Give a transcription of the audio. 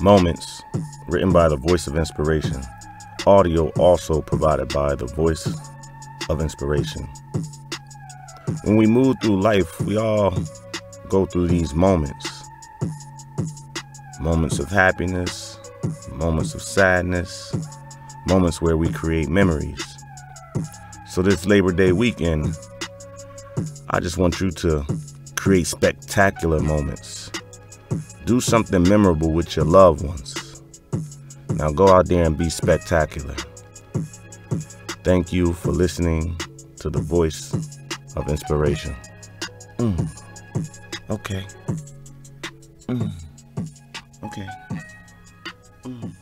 Moments, written by the Voice of Inspiration. Audio also provided by the Voice of Inspiration. When we move through life, we all go through these moments moments of happiness, moments of sadness, moments where we create memories. So, this Labor Day weekend, I just want you to create spectacular moments. Do something memorable with your loved ones. Now go out there and be spectacular. Thank you for listening to the voice of inspiration. Mm. Okay. Mm. Okay. Mm.